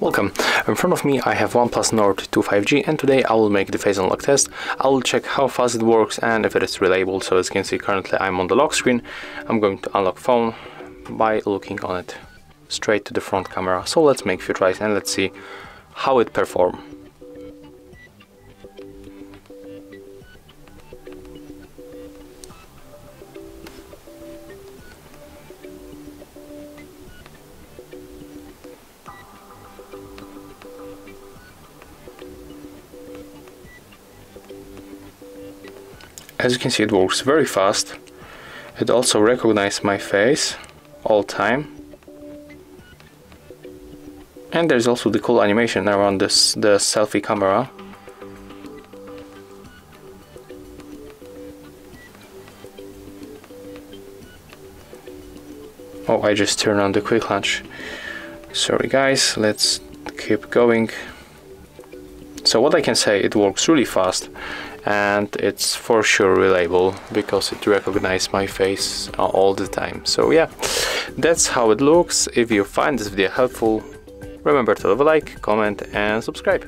Welcome. In front of me I have OnePlus Nord 2 5G and today I will make the face unlock test. I will check how fast it works and if it is reliable. So as you can see currently I'm on the lock screen. I'm going to unlock phone by looking on it straight to the front camera. So let's make a few tries and let's see how it performs. As you can see it works very fast. It also recognizes my face all time. And there's also the cool animation around this the selfie camera. Oh, I just turned on the quick launch. Sorry guys, let's keep going. So what I can say, it works really fast and it's for sure reliable because it recognizes my face all the time. So yeah, that's how it looks. If you find this video helpful, remember to leave a like, comment and subscribe.